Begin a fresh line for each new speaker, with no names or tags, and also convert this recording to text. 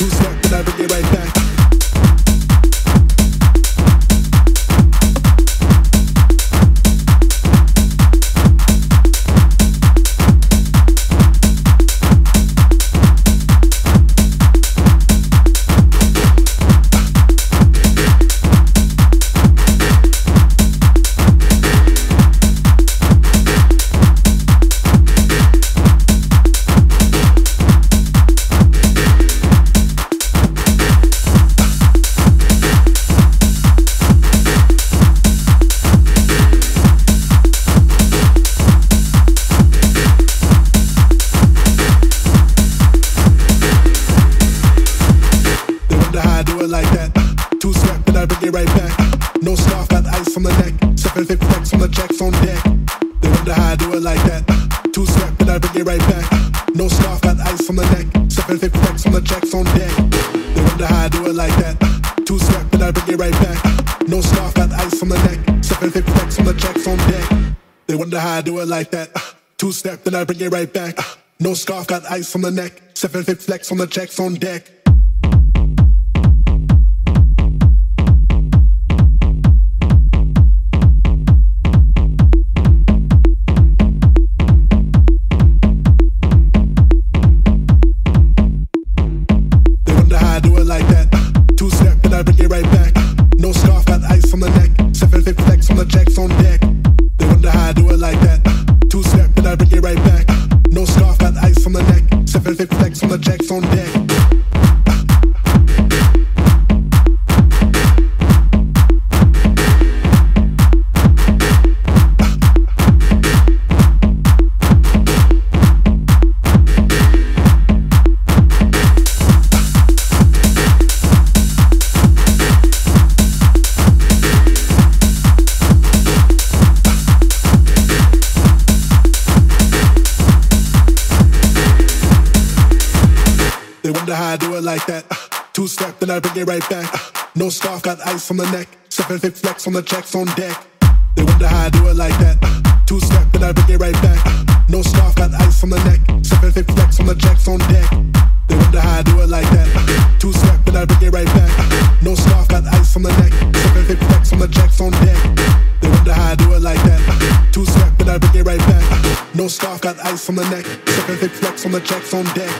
Who's stuck, but I bring it right back. On the neck. Seven fifty flex on the jacks on deck. They wonder how I do it like that. Uh, two step, then I bring it right back. Uh, no scarf, got ice on the neck. Seven fifty flex on the jacks on deck. They wonder how I do it like that. Uh, two step, then I bring it right back. No scarf, got ice on the neck. Fifty flex on the on deck. They wonder how I do it like that. Two step, I bring it right back. No scarf, got ice on the neck. Seven fifty flex on the jacks on deck. Fifty flex on the jacks on deck. Wonder how I do it like that. Uh, Two step, then I bring it right back. Uh, no scarf, got ice on the neck. Seven fifty flex on the jacks on deck. They wonder how I do it like that. Uh, Two step, then I bring it right back. No scarf, got ice on the neck. Seven fifty flex on the jacks on deck. They wonder how I do it like that. Two step, then I bring it right back. No scarf, got ice on the neck. Seven fifty flex on the jacks on deck. They wonder how I do it like that. Two step, then I bring it right back. No scarf, got ice on the neck. Seven fifty flex on the jacks on deck.